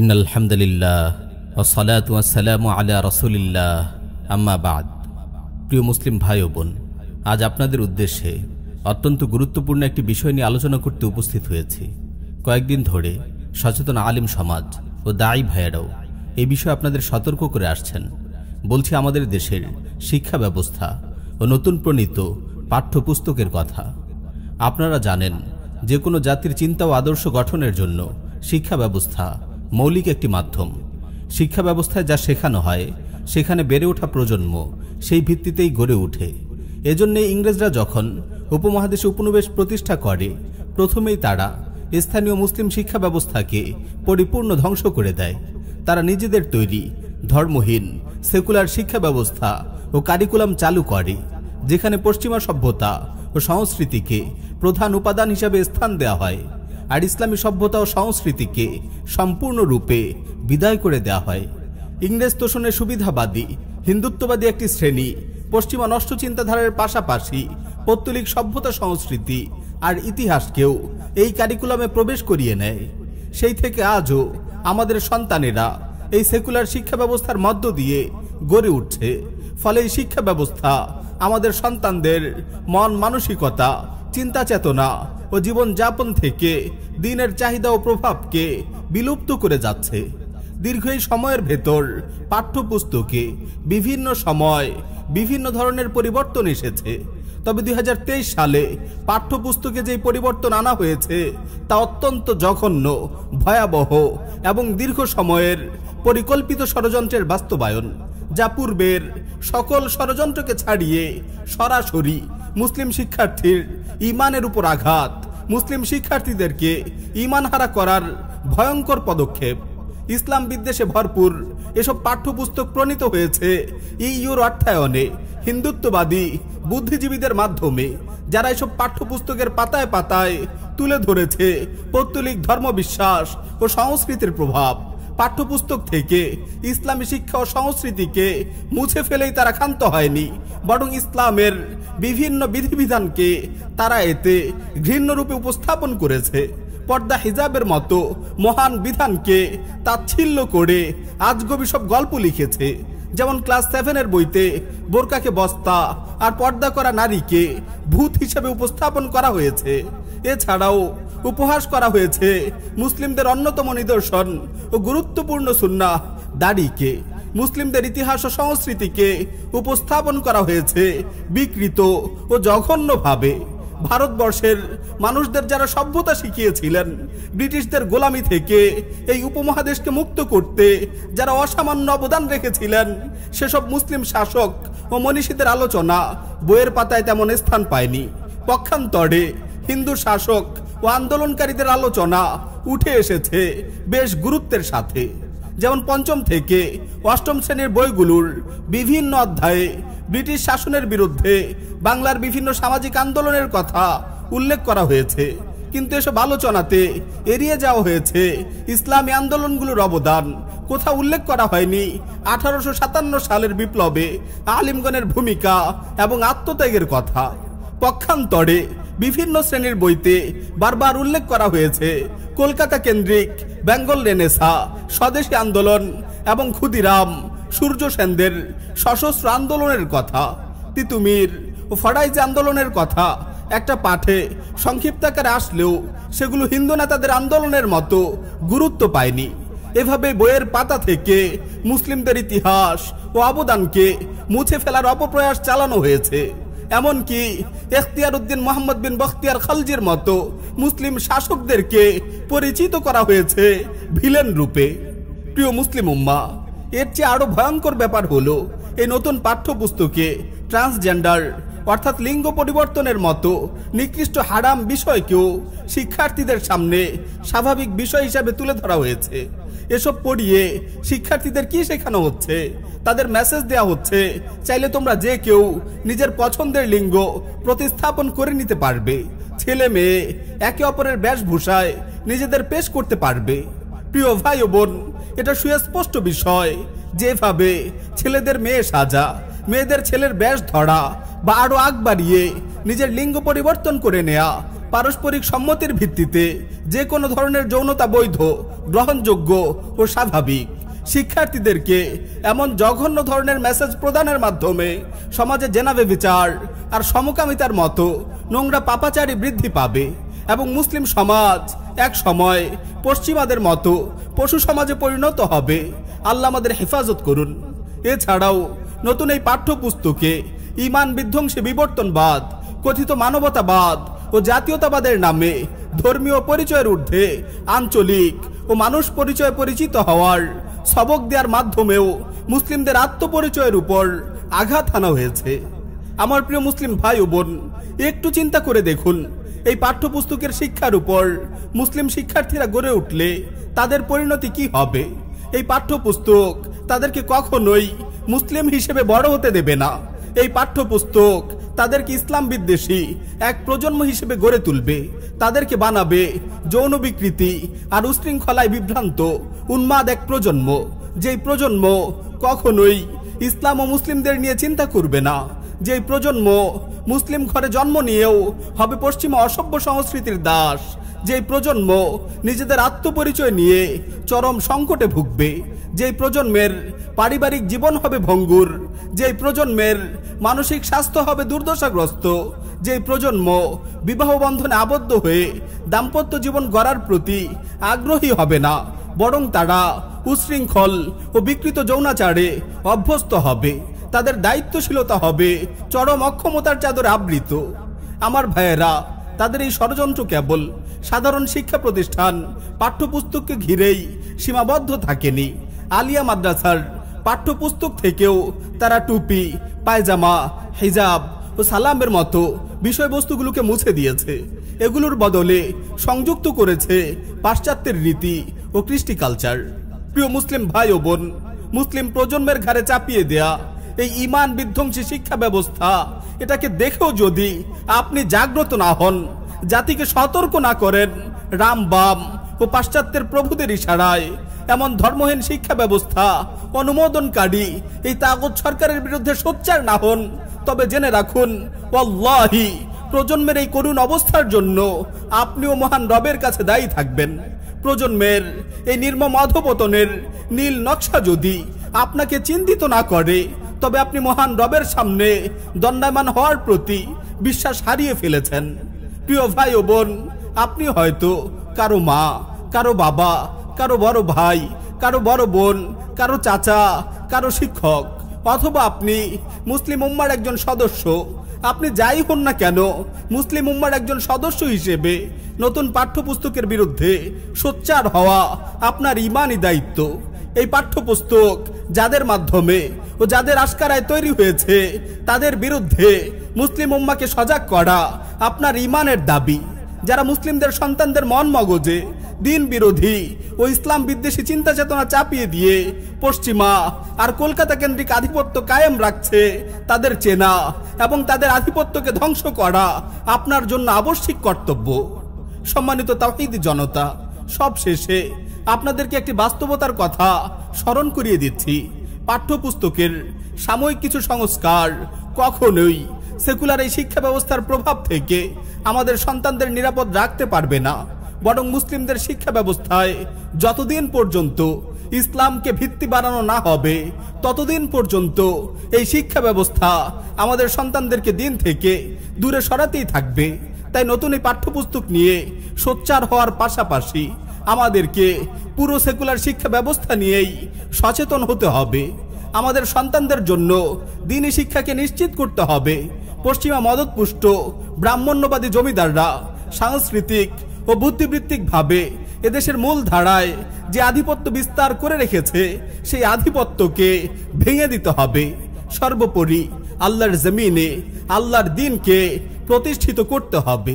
In আলহামদুলিল্লাহ ওসালাত ওয়াসালাম আলা রসুলিল্লাহ। আম্মা বাদ। প্রিয় মুসলিম ভাই ও বোন, আজ আপনাদের উদ্দেশ্যে অত্যন্ত গুরুত্বপূর্ণ একটি বিষয় নিয়ে আলোচনা করতে উপস্থিত হয়েছি। কয়েকদিন ধরে সচেতন আলিম সমাজ ও দায়ী ভাইয়েরাও এই বিষয়ে আপনাদের সতর্ক করে আসছেন। বলছি আমাদের দেশের শিক্ষা ব্যবস্থা ও নতুন প্রণীত পাঠ্যপুস্তকের কথা। আপনারা জানেন, যে কোনো জাতির চিন্তা ও আদর্শ গঠনের জন্য শিক্ষা ব্যবস্থা মৌলিক একটি মাধ্যম। শিক্ষা ব্যবস্থায় যা শেখানো হয়, সেখানে বেড়ে ওঠা প্রজন্ম সেই ভিত্তিতেই গড়ে ওঠে। এজন্যে ইংরেজরা যখন উপমহাদেশে উপনিবেশ প্রতিষ্ঠা করে, প্রথমেই তারা স্থানীয় মুসলিম শিক্ষা ব্যবস্থাকে পরিপূর্ণ ধ্বংস করে দেয়। তারা নিজেদের তৈরি ধর্মহীন সেকুলার শিক্ষা ব্যবস্থা ও কারিকুলাম চালু করে, যেখানে পশ্চিমা সভ্যতা ও সংস্কৃতিকে প্রধান উপাদান হিসাবে স্থান দেওয়া হয়। আর ইসলামী সভ্যতা ও সংস্কৃতিকে সম্পূর্ণরূপে বিদায় করে দেওয়া হয়। ইংরেজ তোষণের সুবিধাবাদী, হিন্দুত্ববাদী একটি শ্রেণি, পশ্চিমা নষ্ট চিন্তাধারার পাশাপাশি পৌত্তলিক সভ্যতা সংস্কৃতি আর ইতিহাসকেও এই কারিকুলামে প্রবেশ করিয়ে নেয়। সেই থেকে আজও আমাদের সন্তানেরা এই সেকুলার শিক্ষা ব্যবস্থার মধ্য দিয়ে গড়ে উঠছে। ফলে এই শিক্ষা ব্যবস্থা আমাদের সন্তানদের মন মানসিকতা চিন্তা চেতনা ও জীবন যাপন থেকে দিনের চাহিদা ও প্রভাবকে বিলুপ্ত করে যাচ্ছে। দীর্ঘ এই সময়ের ভেতর পাঠ্যপুস্তকে বিভিন্ন সময় বিভিন্ন ধরনের পরিবর্তন এসেছে। তবে দুই হাজার তেইশ সালে পাঠ্যপুস্তকে যে পরিবর্তন আনা হয়েছে, তা অত্যন্ত জঘন্য, ভয়াবহ এবং দীর্ঘ সময়ের পরিকল্পিত ষড়যন্ত্রের বাস্তবায়ন, যা পূর্বের সকল ষড়যন্ত্রকে ছাড়িয়ে সরাসরি মুসলিম শিক্ষার্থীর ইমানের উপর আঘাত মুসলিম শিক্ষার্থীদেরকে ইমান হারা করার ভয়ঙ্কর পদক্ষেপ। ইসলাম বিদ্বেষে ভরপুর এসব পাঠ্যপুস্তক প্রণীত হয়েছে ইউর অর্থায়নে। হিন্দুত্ববাদী, বুদ্ধিজীবীদের মাধ্যমে, যারা এসব পাঠ্যপুস্তকের পাতায় পাতায় তুলে ধরেছে, পৌত্তলিক ধর্মবিশ্বাস ও সংস্কৃতির প্রভাব। পাঠ্যপুস্তক থেকে ইসলামী শিক্ষা ও সংস্কৃতিকে মুছে ফেলেই তারা ক্ষান্ত হয়নি, বরং ইসলামের বিভিন্ন বিধিবিধানকে তারা এতে ঘৃণ্যরূপে উপস্থাপন করেছে। পর্দা হিজাবের মতো মহান বিধানকে তাচ্ছিল্য করে আজগবি সব গল্প লিখেছে, যেমন ক্লাস সেভেনের বইতে বোরকাকে বস্তা আর পর্দা করা নারীকে ভূত হিসেবে উপস্থাপন করা হয়েছে। এছাড়াও উপহাস করা হয়েছে। মুসলিমদের অন্যতম নিদর্শন ও গুরুত্বপূর্ণ সুন্না দাড়িকে। মুসলিমদের ইতিহাস ও সংস্কৃতিকে উপস্থাপন করা হয়েছে বিকৃত ও জঘন্যভাবে। ভারতবর্ষের মানুষদের যারা সভ্যতা শিখিয়েছিলেন, ব্রিটিশদের গোলামি থেকে এই উপমহাদেশকে মুক্ত করতে যারা অসামান্য অবদান রেখেছিলেন, সেসব মুসলিম শাসক ও মনীষীদের আলোচনা বইয়ের পাতায় তেমন স্থান পায়নি। পক্ষান্তরে হিন্দু শাসক ও আন্দোলনকারীদের আলোচনা উঠে এসেছে বেশ গুরুত্বের সাথে। যেমন পঞ্চম থেকে অষ্টম শ্রেণির বইগুলোর বিভিন্ন অধ্যায়ে ব্রিটিশ শাসনের বিরুদ্ধে বাংলার বিভিন্ন সামাজিক আন্দোলনের কথা উল্লেখ করা হয়েছে। কিন্তু এসব আলোচনাতে এড়িয়ে যাওয়া হয়েছে ইসলামী আন্দোলনগুলোর অবদান। কোথাও উল্লেখ করা হয়নি আঠারোশো সাতান্ন সালের বিপ্লবে আলিমগণের ভূমিকা এবং আত্মত্যাগের কথা। পক্ষান্তরে বিভিন্ন শ্রেণির বইতে বারবার উল্লেখ করা হয়েছে। কলকাতা কেন্দ্রিক, বেঙ্গল রেনেসা, স্বদেশী আন্দোলন এবং ক্ষুদিরাম, সূর্য সেনদের সশস্ত্র আন্দোলনের কথা, তিতুমির ও ফড়াইজ আন্দোলনের কথা। একটা পাঠে সংক্ষিপ্ত আকারে আসলেও সেগুলো হিন্দু নেতাদের আন্দোলনের মতো গুরুত্ব পায়নি। এভাবে বইয়ের পাতা থেকে মুসলিমদের ইতিহাস ও অবদানকে মুছে ফেলার অপপ্রয়াস চালানো হয়েছে। এমনকি এখতিয়ার উদ্দিন মোহাম্মদ বিন বখতিয়ার খালজির মতো মুসলিম শাসকদেরকে পরিচিত করা হয়েছে ভিলেন রূপে। প্রিয় মুসলিম উম্মা, এর চেয়ে আরও ভয়ঙ্কর ব্যাপার হলো, এই নতুন পাঠ্যপুস্তকে ট্রান্সজেন্ডার অর্থাৎ লিঙ্গ পরিবর্তনের মতো নিকৃষ্ট হারাম বিষয়কেও শিক্ষার্থীদের সামনে স্বাভাবিক বিষয় হিসাবে তুলে ধরা হয়েছে। এসব পড়িয়ে শিক্ষার্থীদের কি শেখানো হচ্ছে? তাদের মেসেজ দেওয়া হচ্ছে, চাইলে তোমরা যে কেউ নিজের পছন্দের লিঙ্গ প্রতিস্থাপন করে নিতে পারবে। ছেলে মেয়ে একে অপরের বেশভূষায় নিজেদের পেশ করতে পারবে। প্রিয় ভাই ও বোন, এটা সুস্পষ্ট বিষয়। যেভাবে ছেলেদের মেয়ে সাজা, মেয়েদের ছেলের বেশ ধরা বা আরও আগ বাড়িয়ে নিজের লিঙ্গ পরিবর্তন করে নেয়া পারস্পরিক সম্মতির ভিত্তিতে যে কোনো ধরনের যৌনতা বৈধ, গ্রহণযোগ্য ও স্বাভাবিক। শিক্ষার্থীদেরকে এমন জঘন্য ধরনের মেসেজ প্রদানের মাধ্যমে সমাজে জেনাবে বিচার আর সমকামিতার মতো নোংরা পাপাচারী বৃদ্ধি পাবে এবং মুসলিম সমাজ এক সময় পশ্চিমাদের মতো পশু সমাজে পরিণত হবে। আল্লাহ আমাদের হেফাজত করুন। এছাড়াও নতুন এই পাঠ্যপুস্তকে ইমান বিধ্বংসী বিবর্তনবাদ, কথিত মানবতাবাদ ও জাতীয়তাবাদের নামে ধর্মীয় পরিচয়ের ঊর্ধ্বে আঞ্চলিক ও মানুষ পরিচয় পরিচিত হওয়ার সবক দেওয়ার মাধ্যমেও মুসলিমদের আত্মপরিচয়ের উপর আঘাত হানা হয়েছে। আমার প্রিয় মুসলিম ভাই ও বোন, একটু চিন্তা করে দেখুন, এই পাঠ্যপুস্তকের শিক্ষার উপর মুসলিম শিক্ষার্থীরা গড়ে উঠলে তাদের পরিণতি কি হবে? এই পাঠ্যপুস্তক তাদেরকে কখনোই মুসলিম হিসেবে বড় হতে দেবে না। এই পাঠ্যপুস্তক তাদেরকে ইসলাম বিদ্বেষী এক প্রজন্ম হিসেবে গড়ে তুলবে। তাদেরকে বানাবে যৌন বিকৃতি আর উশৃঙ্খলায় বিভ্রান্ত, উন্মাদ এক প্রজন্ম। যেই প্রজন্ম কখনোই ইসলাম ও মুসলিমদের নিয়ে চিন্তা করবে না। যেই প্রজন্ম মুসলিম ঘরে জন্ম নিয়েও হবে পশ্চিমা অসভ্য সংস্কৃতির দাস। যেই প্রজন্ম নিজেদের আত্মপরিচয় নিয়ে চরম সংকটে ভুগবে। যেই প্রজন্মের পারিবারিক জীবন হবে ভঙ্গুর। যেই প্রজন্মের মানসিক স্বাস্থ্য হবে দুর্দশাগ্রস্ত। যেই প্রজন্ম বিবাহ বন্ধনে আবদ্ধ হয়ে দাম্পত্য জীবন গড়ার প্রতি আগ্রহী হবে না, বরং তারা উশৃঙ্খল ও বিকৃত যৌনাচারে অভ্যস্ত হবে। তাদের দায়িত্বশীলতা হবে চরম অক্ষমতার চাদর আবৃত। আমার ভাইয়েরা, তাদের এই ষড়যন্ত্র কেবল সাধারণ শিক্ষা প্রতিষ্ঠান, পাঠ্যপুস্তককে ঘিরেই সীমাবদ্ধ থাকেনি। আলিয়া মাদ্রাসার পাঠ্যপুস্তক থেকেও তারা টুপি, পায়জামা, হিজাব ও সালামের মতো বিষয়বস্তুগুলোকে মুছে দিয়েছে। এগুলোর বদলে সংযুক্ত করেছে পাশ্চাত্যের রীতি ও কৃষ্টি কালচার প্রিয় মুসলিম ভাই ও বোন, মুসলিম প্রজন্মের ঘাড়ে চাপিয়ে দেয়া এই ইমান বিধ্বংসী শিক্ষা ব্যবস্থা, এটাকে দেখেও যদি আপনি জাগ্রত না হন, জাতিকে সতর্ক না করেন রাম বাম ও পাশ্চাত্যের প্রভুদের ইশারায় এমন ধর্মহীন শিক্ষা ব্যবস্থা, অনুমোদনকারী, এই তাগত সরকারের বিরুদ্ধে সোচ্চার না হন। তবে জেনে রাখুন, ওয়াল্লাহি, প্রজন্মের এই করুণ অবস্থার জন্য আপনিও মহান রবের কাছে দায়ী থাকবেন। প্রজন্মের এই নির্মম অধপতনের নীল নকশা যদি আপনাকে চিন্তিত না করে, তবে আপনি মহান রবের সামনে দণ্ডায়মান হওয়ার প্রতি বিশ্বাস হারিয়ে ফেলেছেন। প্রিয় ভাই ও বোন, আপনি হয়তো কারও মা, কারও বাবা কারও বড় ভাই, কারও বড় বোন, কারও চাচা, কারও শিক্ষক, অথবা আপনি মুসলিম উম্মার একজন সদস্য। আপনি যাই হন না কেন, মুসলিম উম্মার একজন সদস্য হিসেবে নতুন পাঠ্যপুস্তকের বিরুদ্ধে সোচ্চার হওয়া আপনার ইমানই দায়িত্ব। এই পাঠ্যপুস্তক যাদের মাধ্যমে ও যাদের আশকারায় তৈরি হয়েছে, তাদের বিরুদ্ধে মুসলিম উম্মাকে সজাগ করা আপনার ইমানের দাবি। যারা মুসলিমদের সন্তানদের মন মগজে দিন বিরোধী ও ইসলাম বিদ্বেষী চিন্তা চেতনা চাপিয়ে দিয়ে পশ্চিমা আর কলকাতা কেন্দ্রিক আধিপত্য কায়েম রাখছে তাদের চেনা এবং তাদের আধিপত্যকে ধ্বংস করা আপনার জন্য আবশ্যিক কর্তব্য। সম্মানিত তাহিদি জনতা সব শেষে আপনাদেরকে একটি বাস্তবতার কথা স্মরণ করিয়ে দিচ্ছি। পাঠ্যপুস্তকের সাময়িক কিছু সংস্কার কখনোই সেকুলার এই শিক্ষা ব্যবস্থার প্রভাব থেকে আমাদের সন্তানদের নিরাপদ রাখতে পারবে না। বরং মুসলিমদের শিক্ষা ব্যবস্থায় যতদিন পর্যন্ত ইসলামকে ভিত্তি বানানো না হবে, ততদিন পর্যন্ত এই শিক্ষা ব্যবস্থা আমাদের সন্তানদেরকে দিন থেকে দূরে সরাতেই থাকবে। তাই নতুন এই পাঠ্যপুস্তক নিয়ে সোচ্চার হওয়ার পাশাপাশি আমাদেরকে পুরো সেকুলার শিক্ষা ব্যবস্থা নিয়েই সচেতন হতে হবে। আমাদের সন্তানদের জন্য দিনী শিক্ষাকে নিশ্চিত করতে হবে। পশ্চিমা মদতপুষ্ট ব্রাহ্মণ্যবাদী জমিদাররা সাংস্কৃতিক ও বুদ্ধিবৃত্তিকভাবে এদেশের মূল ধারায় যে আধিপত্য বিস্তার করে রেখেছে, সেই আধিপত্যকে ভেঙে দিতে হবে। সর্বোপরি আল্লাহর জমিনে, আল্লাহর দিনকে প্রতিষ্ঠিত করতে হবে।